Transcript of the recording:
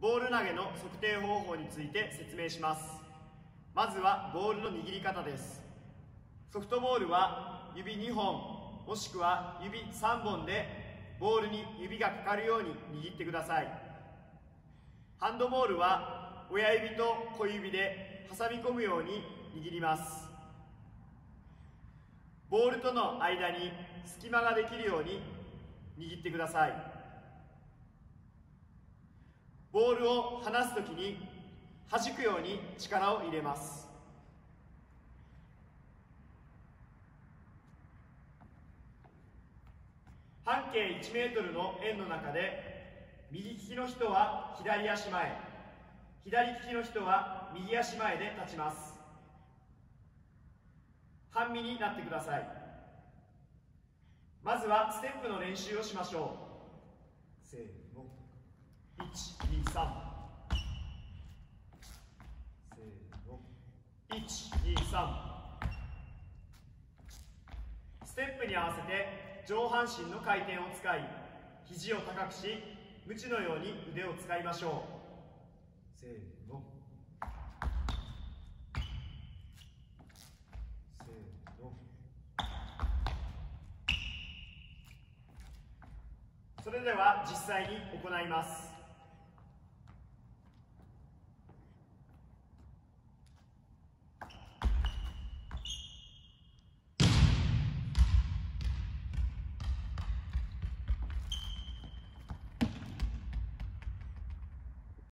ボール投げの測定方法について説明します。まずはボールの握り方です。ソフトボールは指2本もしくは指3本でボールに指がかかるように握ってください。ハンドボールは親指と小指で挟み込むように握ります。ボールとの間に隙間ができるように握ってください。ボールを離すときに弾くように力を入れます。半径1メートルの円の中で右利きの人は左足前。左利きの人は右足前で立ちます。半身になってください。まずはステップの練習をしましょう。せーの123せーの123ステップに合わせて上半身の回転を使い肘を高くし鞭のように腕を使いましょう。せーの。せーの。それでは実際に行います。